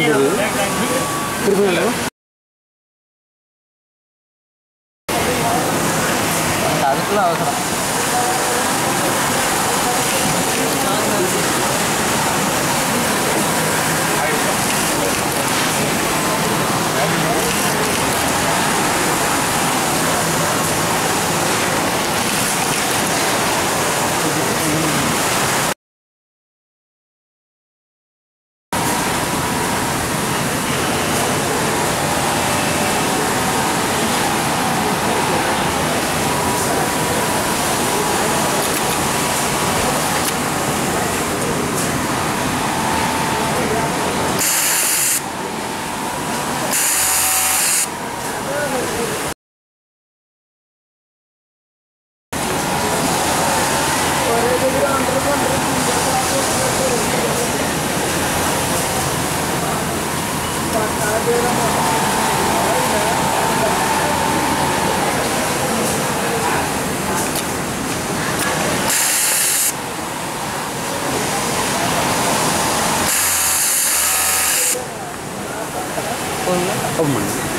ಹೇಳ್ತಿದ್ದೀವಿ ತಿರುಪತಿನಲ್ಲಿ ಅದಕ್ಕೂ ಅವಸರ Oh my.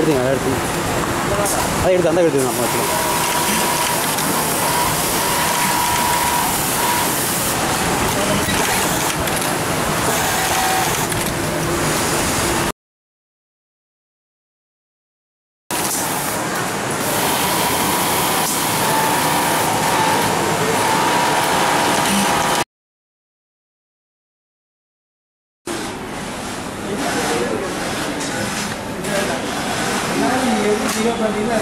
எடுத்துங்க அதை எடுத்துங்க அதை எடுத்து அந்த எடுத்துங்க நம்ம வச்சுக்கலாம் ஜீரோ பார்த்தீங்கன்னா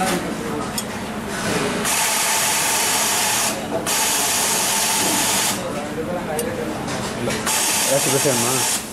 Thank you. 是不是很忙